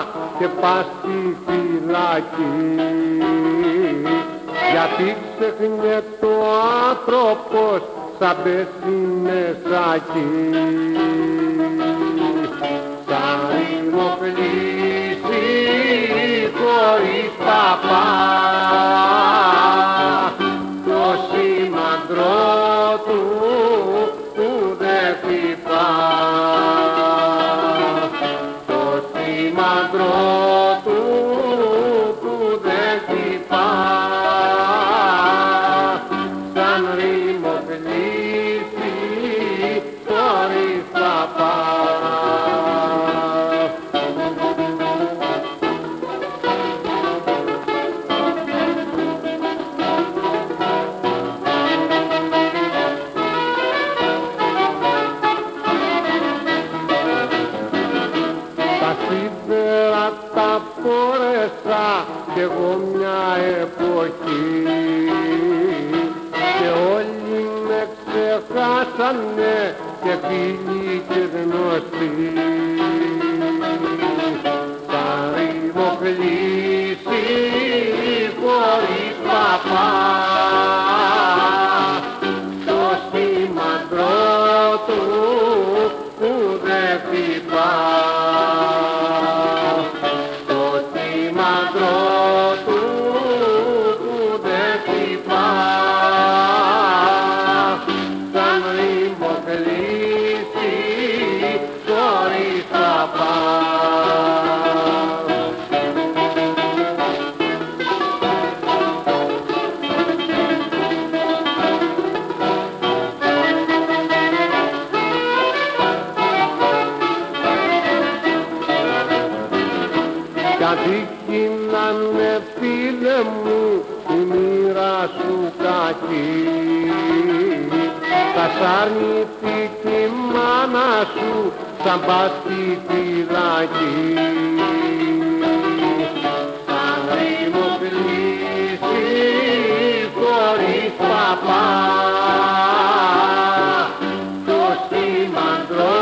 άτομα και πας στη φυλακή. Γιατί ξεχνιέται ο άνθρωπος σαν πέσει μέσα τα φόρεσα κι εγώ μια εποχή. Και όλοι με ξεχάσανε και φίλοι και γνωστοί. Σαν ρημοκλήσει χωρίς παπά χωρίς παπά Κι αδίκη να είναι φίλε μου η μοίρα σου κακή. Θα σ' αρνηθεί και η μάνα σου θα πά στη Σαν Αντί μου πλήσεις χωρίς παπά, το σήμαντρο